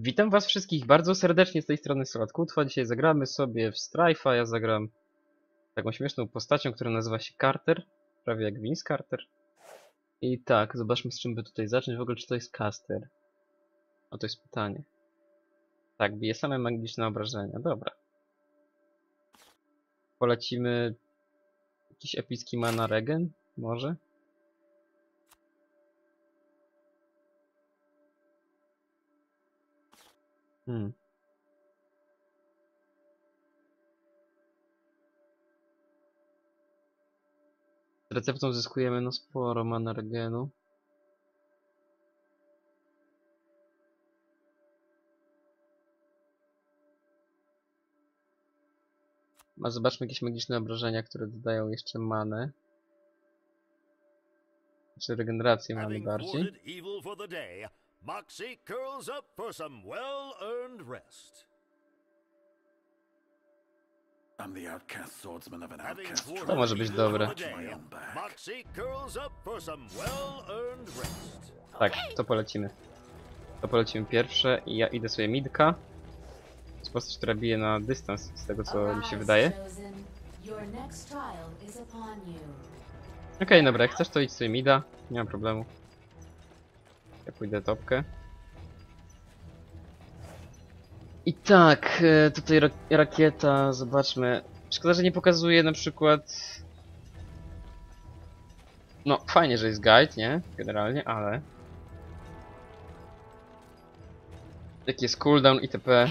Witam was wszystkich bardzo serdecznie z tej strony Słatkutwa. Dzisiaj zagramy sobie w Strife'a. Ja zagram taką śmieszną postacią, która nazywa się Carter. Prawie jak Vince Carter. I tak, zobaczmy z czym by tutaj zacząć. W ogóle czy to jest caster? O, to jest pytanie. Tak, bije same magiczne obrażenia. Dobra. Polecimy jakiś epicki mana regen? Może? Hmm. Z receptą zyskujemy no sporo mana regenu. A zobaczmy jakieś magiczne obrażenia, które dodają jeszcze manę. Czy regenerację mamy bardziej. Moxie curls up for some well-earned rest. I'm the outcast swordsman of an outcast To może być dobre. Moxie curls up for some well-earned rest. Tak, to polecimy. To polecimy pierwsze i ja idę sobie midka. To jest postać, która bije na dystans, z tego co mi się wydaje. Okej, dobra, jak chcesz to idź sobie mida, nie ma problemu. Ja pójdę topkę. I tak, e, tutaj rak rakieta, zobaczmy. Szkoda, że nie pokazuje na przykład... No, fajnie, że jest guide, nie? Generalnie, ale... Jaki jest cooldown itp.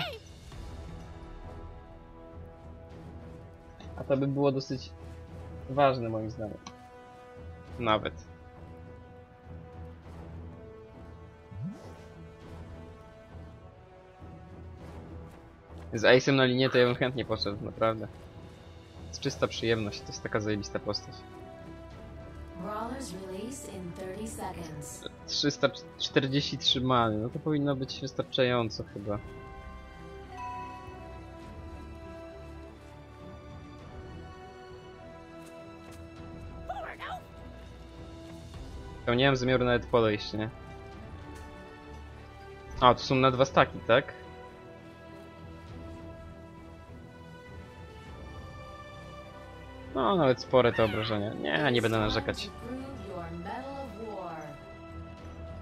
A to by było dosyć ważne moim zdaniem. Nawet. Z Ace'em na linię to ja bym chętnie poszedł, naprawdę. Jest czysta przyjemność, to jest taka zajebista postać. Brawlers release in 30 seconds. 343 many, no to powinno być wystarczająco chyba. To nie mam zamiaru nawet podejść, nie? A, to są na dwa staki, tak? Nawet spore te obrażenia. Nie, nie będę narzekać.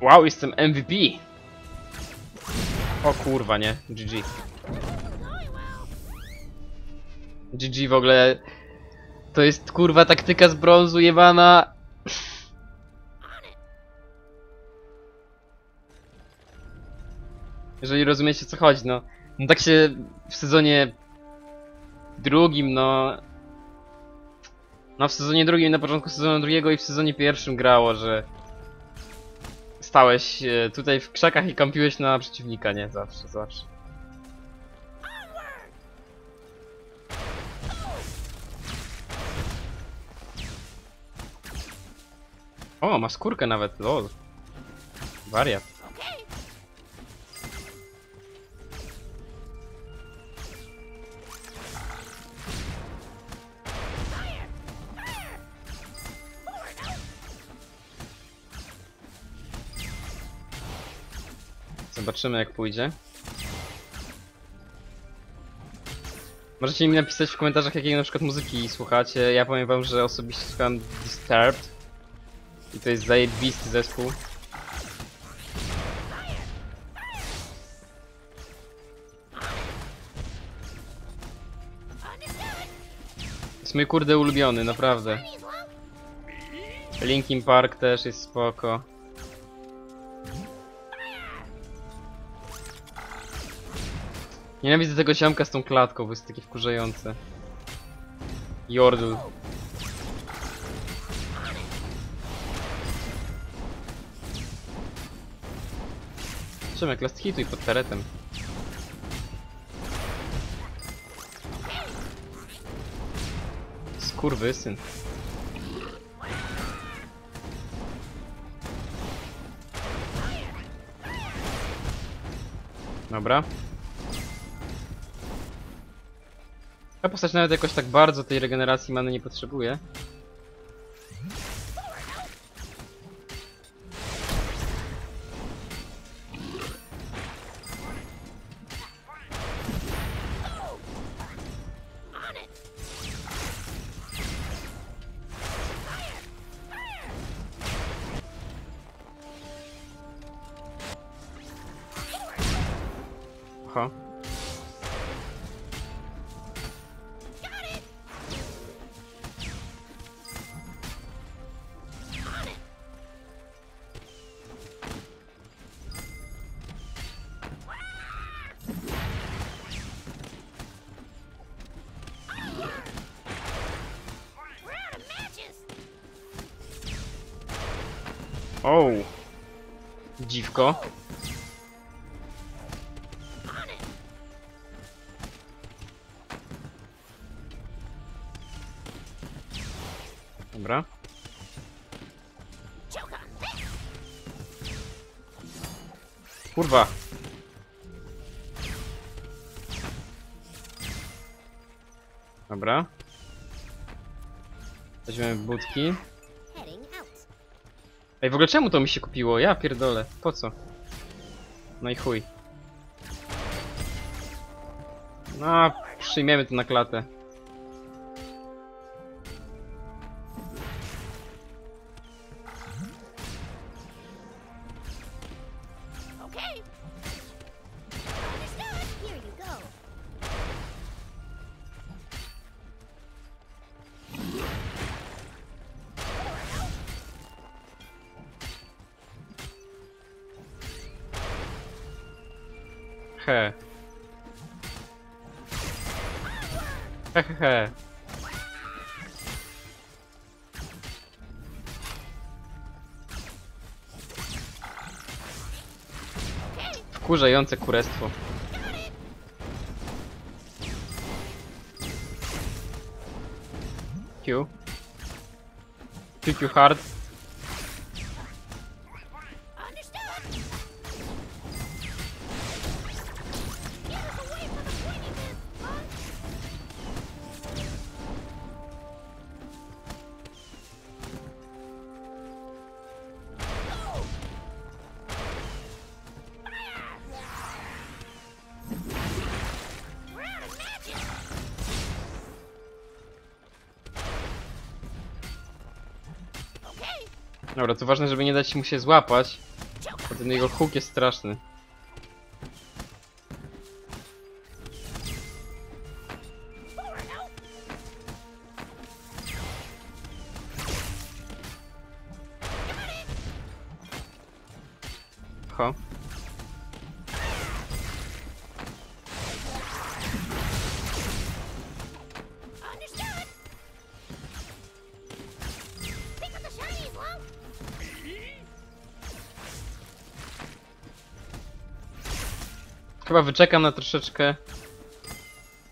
Wow, jestem MVP! O kurwa, nie? GG. GG w ogóle... To jest kurwa taktyka z brązu jebana. Jeżeli rozumiecie co chodzi, no. No tak się w sezonie drugim, no... No w sezonie drugim, na początku sezonu drugiego i w sezonie pierwszym grało, że stałeś e, tutaj w krzakach i kampiłeś na przeciwnika, nie? Zawsze, zawsze. O, ma skórkę nawet, lol. Wariat. Zobaczymy jak pójdzie. Możecie mi napisać w komentarzach jakiej na przykład muzyki słuchacie. Ja powiem wam, że osobiście słucham Disturbed. I to jest zajebisty zespół. Jest mój kurde ulubiony, naprawdę. Linkin Park też jest spoko. Nienawidzę tego ziomka z tą klatką, bo jest takie wkurzające. Jordl. Przemek, last hituj pod taretem. Skurwysyn. Dobra. Ta postać nawet jakoś tak bardzo tej regeneracji many nie potrzebuje. Dziwko. Dobra. Kurwa. Dobra. Weźmiemy budki. Ej, w ogóle czemu to mi się kupiło? Ja pierdolę. Po co? No i chuj. No, przyjmiemy to na klatę. Wkurzające kurestwo. Q. Q Q hard. To ważne, żeby nie dać mu się złapać. Bo ten jego huk jest straszny. Ho. Chyba wyczekam na troszeczkę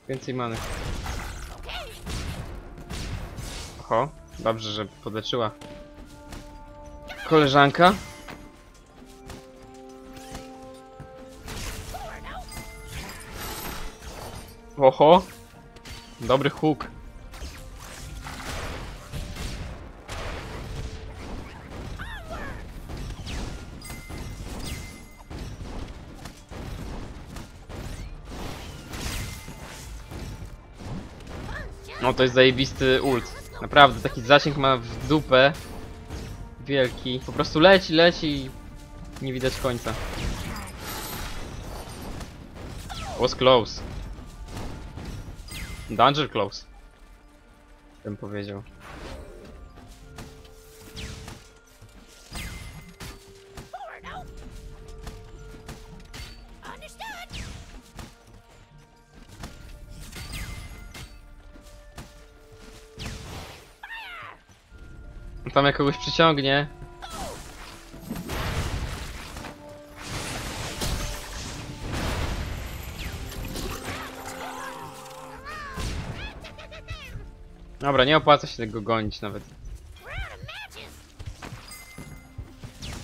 więcej many. Oho, dobrze, że podleczyła. Koleżanka. Oho. Dobry huk. No to jest zajebisty ult. Naprawdę, taki zasięg ma w dupę. Wielki. Po prostu leci, leci nie widać końca. Was close. Danger close. Bym powiedział. Tam jak kogoś przyciągnie. Dobra, nie opłaca się tego gonić nawet.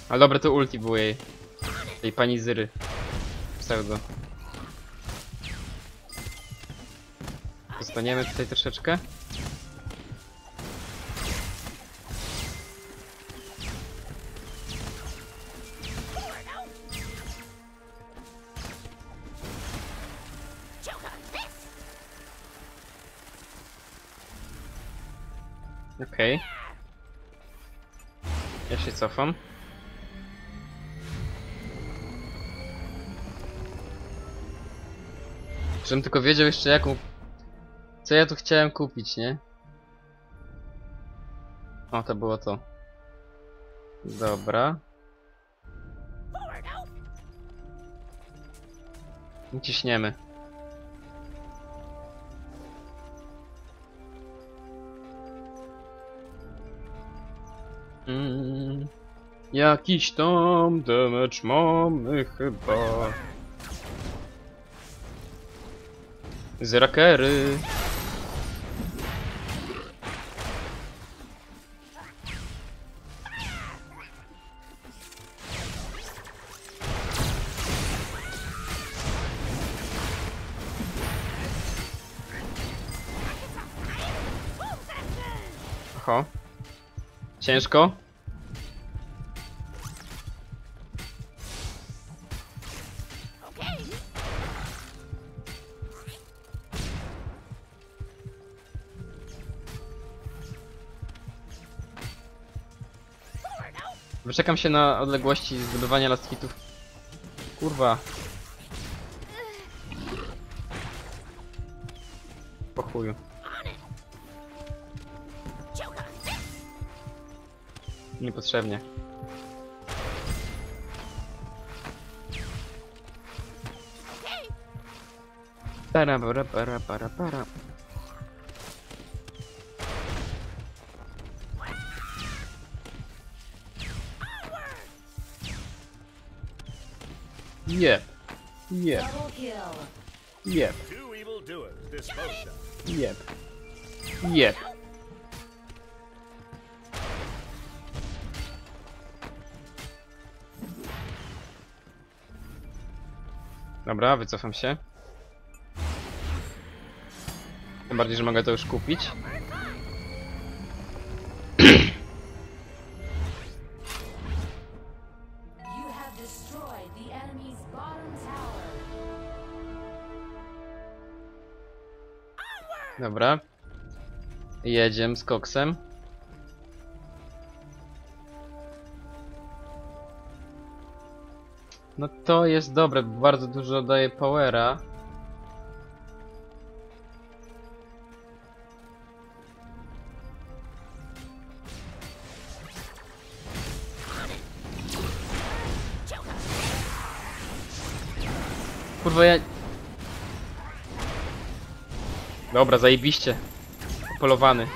Ale dobre to ulti było jej. Tej pani Zyry. Pseudo. Zostaniemy tutaj troszeczkę. Cofam. Żebym tylko wiedział jeszcze jaką... Co ja tu chciałem kupić, nie? O, to było to. Dobra. I Ciśniemy. Jakiś tam damage mamy chyba. Zrakery. Oho. Ciężko? Wyczekam się na odległości zdobywania last. Kurwa. Po chuju. Niepotrzebnie. Para, para, para, para, para. Evildoers disposed of. Yep. Yep. Dobra, wycofam się. Tym bardziej, że mogę to już kupić. Dobra. Jedziemy z koksem. No to jest dobre, bardzo dużo daje powera. Kurwa ja... Dobra, zajebiście. Polowany.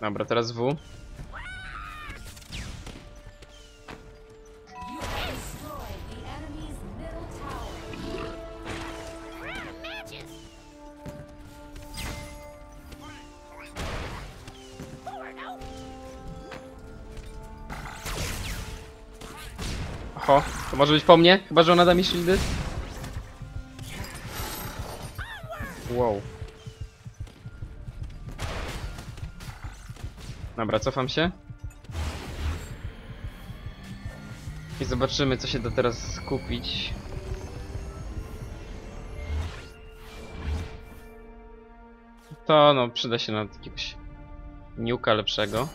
Dobra, teraz W. Oho, to może być po mnie? Chyba, że ona da mi shieldy? Wow. Dobra, cofam się. I zobaczymy, co się da teraz kupić. To no, przyda się na jakiegoś niuka lepszego.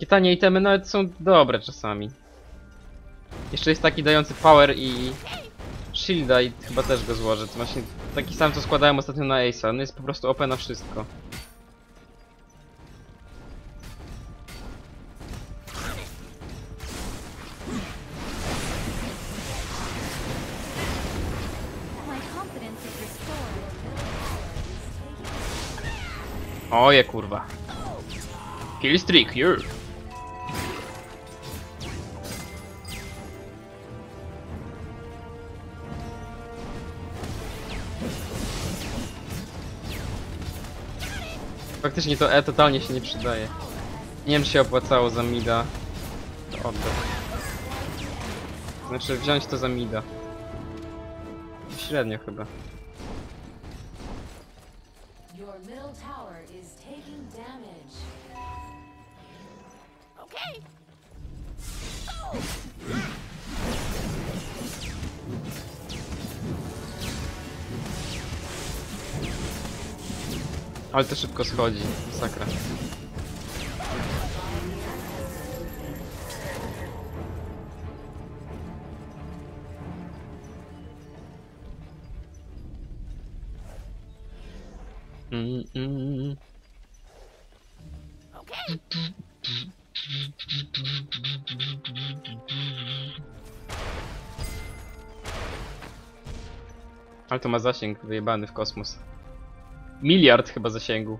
Takie tanie itemy nawet są dobre czasami. Jeszcze jest taki dający power i shielda i chyba też go złożę. To właśnie taki sam co składałem ostatnio na Ace'a. On jest po prostu OP na wszystko. Oje kurwa. Killstreak, you. Faktycznie to E totalnie się nie przydaje. Nie wiem czy się opłacało za mida. To oddać. Znaczy wziąć to za mida. średnio chyba. Your middle tower is taking damage. Okay. Ale to szybko schodzi. Sakra. Mm, mm. Okay. Ale to ma zasięg wyjebany w kosmos. Miliard chyba zasięgu.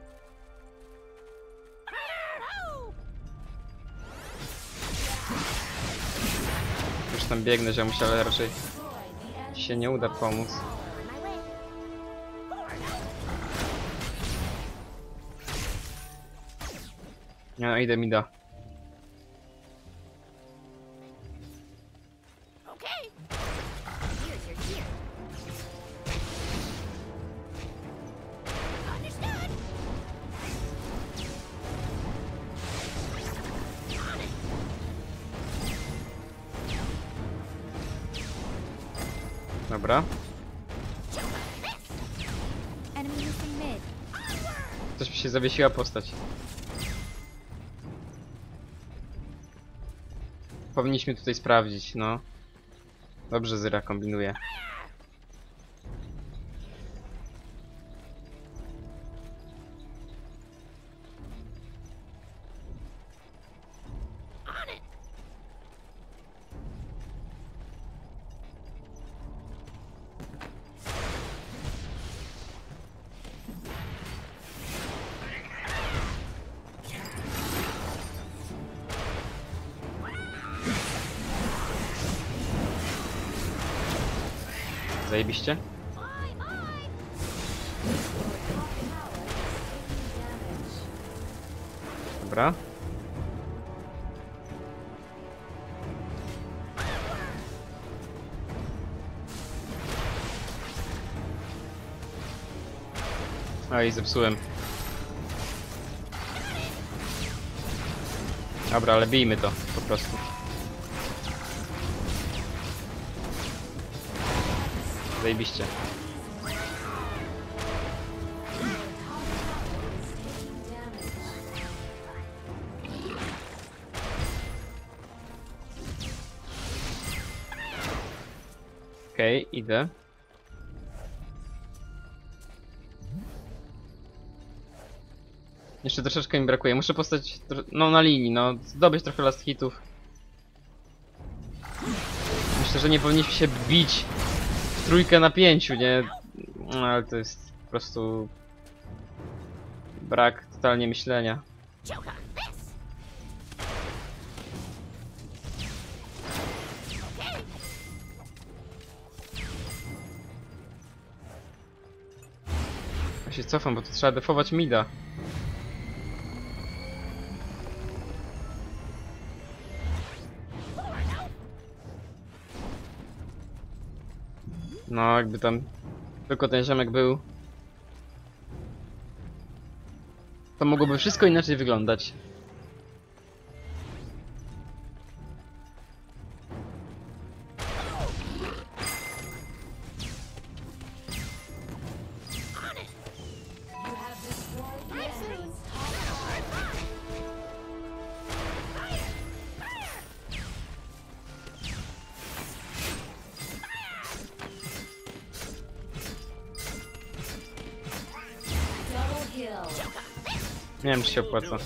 Już tam biegnę, ziomuś, ale raczej się nie uda pomóc. No, idę mi da. Dobra. Coś mi się zawiesiła postać. Powinniśmy tutaj sprawdzić, no. Dobrze Zyra kombinuje. Oj, zepsułem. Dobra, ale bijmy to po prostu. Zajebiście. Okej, idę. Jeszcze troszeczkę mi brakuje. Muszę postać no na linii, no zdobyć trochę last hitów. Myślę, że nie powinniśmy się bić w trójkę na pięciu, nie? No, ale to jest po prostu brak totalnie myślenia. Ja się cofam, bo to trzeba defować mida. No, jakby tam tylko ten ziomek był. To mogłoby wszystko inaczej wyglądać. Się opłaca.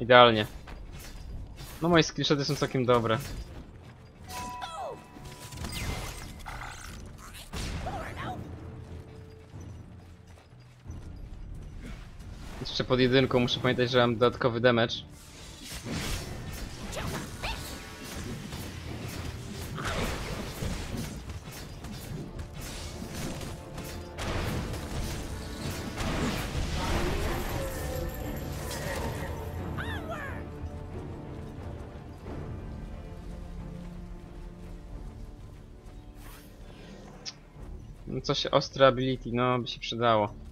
Idealnie. No moje screenshoty są całkiem dobre. jeszcze pod jedynką muszę pamiętać, że mam dodatkowy damage. No coś ostre ability, no by się przydało.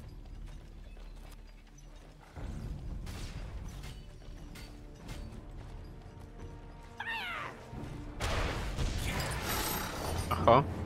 This.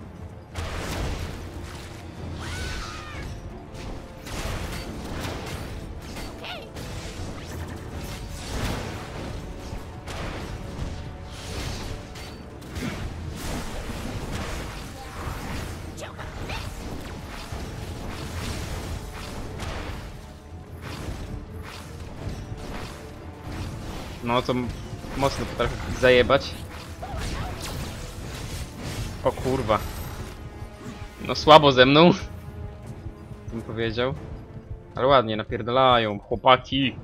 No to mocno potrafię zajebać. Kurwa. No słabo ze mną. Bym powiedział. Ale ładnie napierdalają, chłopaki.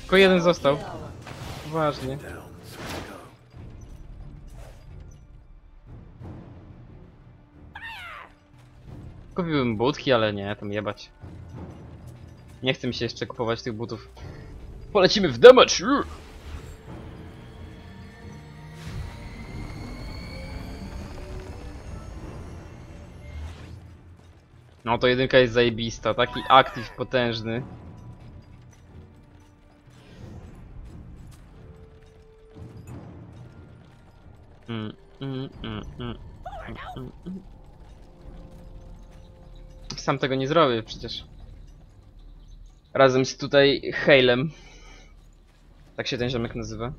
Tylko jeden został. Go. Kupiłbym butki, ale nie, tam jebać. Nie chcę mi się jeszcze kupować tych butów. Polecimy w damage! No to jedynka jest zajebista, taki aktyw potężny. Mm, mm, mm. Sam tego nie zrobię przecież. Razem z tutaj Halem. Tak się ten ziomek nazywa.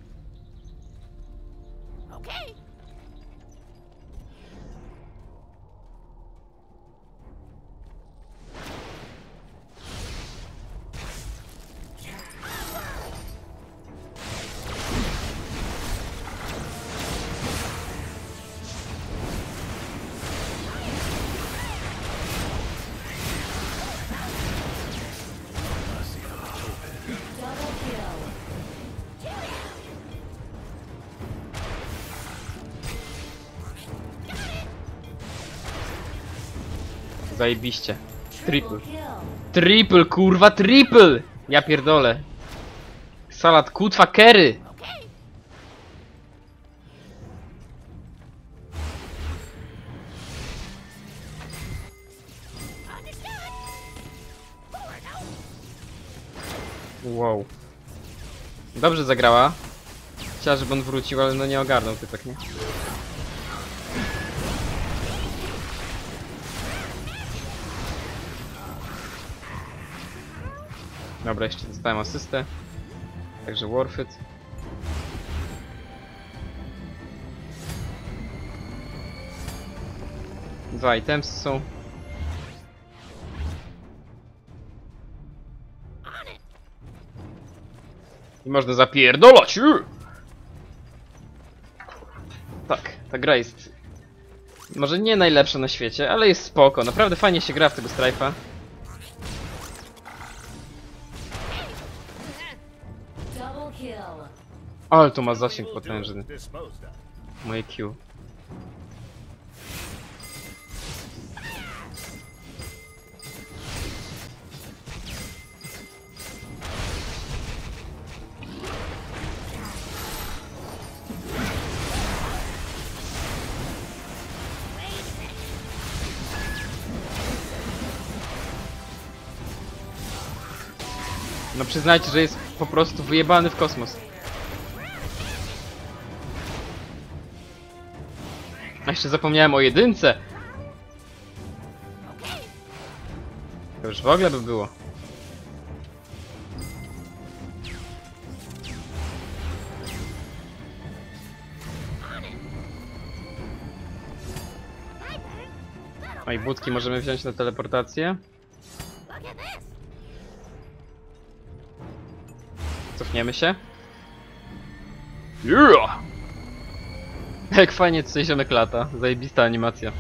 Zajebiście. Triple. Triple kurwa, triple! Ja pierdolę. Salat kutwa kery! Wow. Dobrze zagrała. Chciała, żeby on wrócił, ale no nie ogarnął typek, nie? Dobra, jeszcze dostałem asystę. Także worth it. Dwa items są. I można zapierdolać! Tak, ta gra jest... Może nie najlepsza na świecie, ale jest spoko. Naprawdę fajnie się gra w tego Strife'a. Ale to ma zasięg potężny. Moje Q. No przyznajcie, że jest po prostu wyjebany w kosmos. A jeszcze zapomniałem o jedynce. To już w ogóle by było. No i budki możemy wziąć na teleportację. Cofniemy się. Yeah! Jak fajnie tutaj ziomek lata. Zajebista animacja.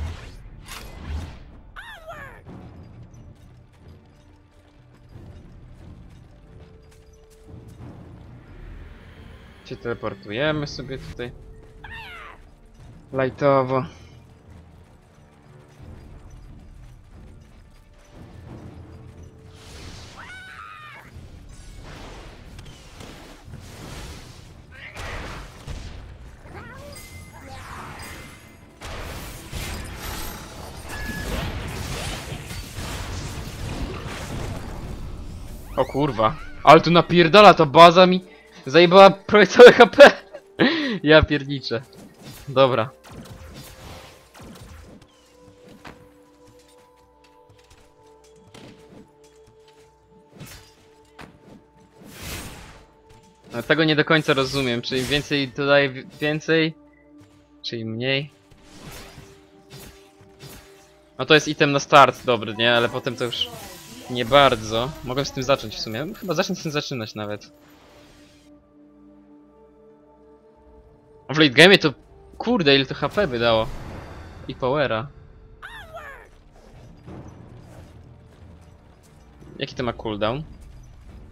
Się teleportujemy sobie tutaj. Lightowo. Kurwa. Ale tu napierdala ta baza mi zajebała prawie całe HP. Ja pierniczę. Dobra. No, tego nie do końca rozumiem. Czy im więcej tutaj wi- więcej, czy im mniej? No to jest item na start dobry, nie? Ale potem to już nie bardzo. Mogę z tym zacząć w sumie. Chyba zacznę z tym zaczynać nawet. W late game to... Kurde, ile to HP by dało. I powera. Jaki to ma cooldown?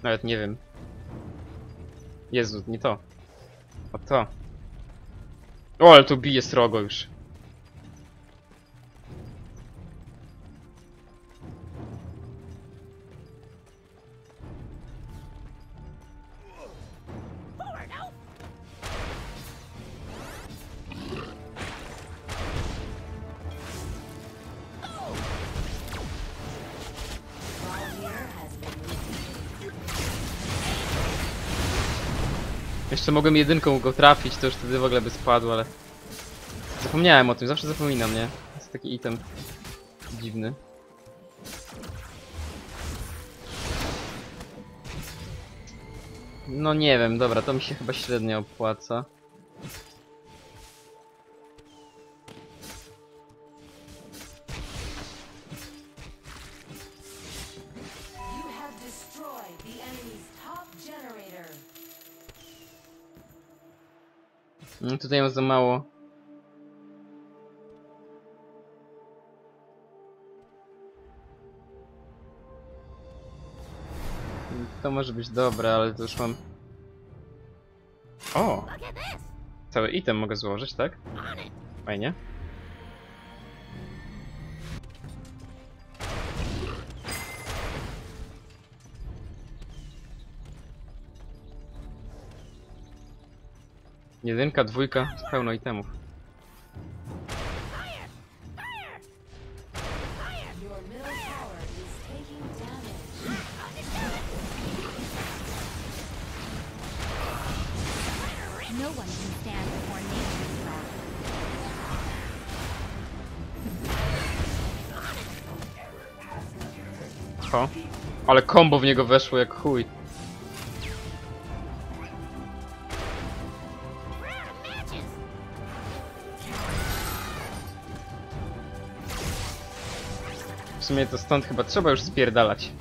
Nawet nie wiem. Jezu, nie to. O to. O, ale tu bije srogo już. Jeszcze mogłem jedynką go trafić, to już wtedy w ogóle by spadł, ale... Zapomniałem o tym, zawsze zapominam, nie? Jest taki item dziwny. No nie wiem, dobra, to mi się chyba średnio opłaca. Tutaj mam za mało. To może być dobre, ale to już mam... O! Cały item mogę złożyć, tak? Fajnie. Stand before nature's wrath. O, ale combo w niego weszło jak chuj. Sumie to stąd chyba trzeba już spierdalać.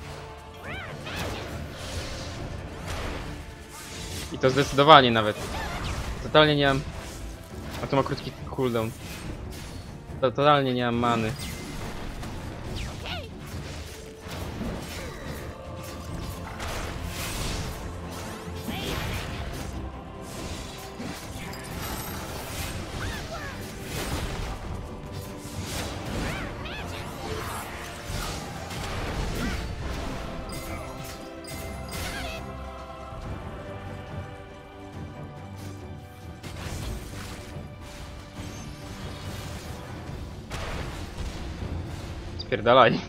I to zdecydowanie nawet. Totalnie nie mam... A to ma krótki cooldown. To totalnie nie mam many. Spierdalaj.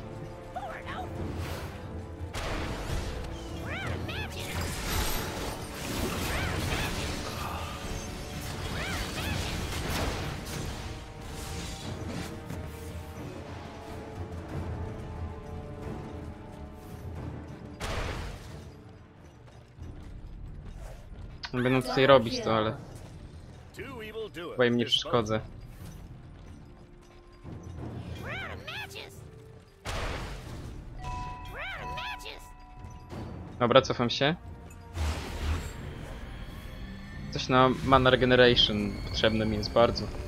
Będą tutaj robić to, ale chyba im nie przeszkodzę. Dobra, cofam się. Coś na mana regeneration potrzebne mi jest bardzo.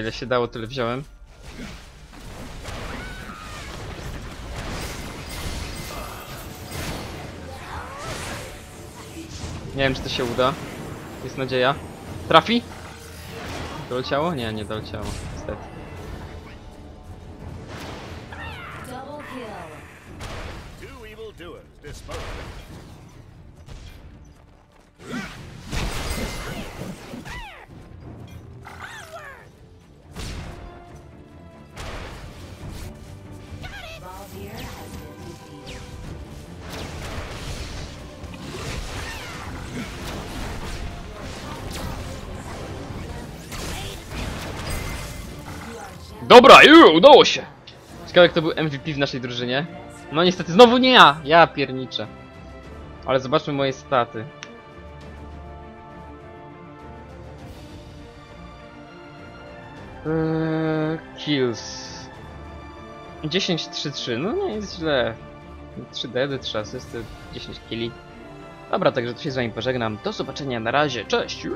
Ile się dało, tyle wziąłem. Nie wiem, czy to się uda. Jest nadzieja. Trafi? Doleciało? Nie, nie doleciało. Niestety. Double kill. Two evildoers disposed Dobra, ju, udało się! Ciekawe kto był MVP w naszej drużynie. No niestety znowu nie ja! Ja pierniczę. Ale zobaczmy moje staty. Eee, kills. 10-3-3, no nie jest źle. 3 deady, 3 asysty, 10 killi. Dobra, także tu się z wami pożegnam. Do zobaczenia, na razie, cześć!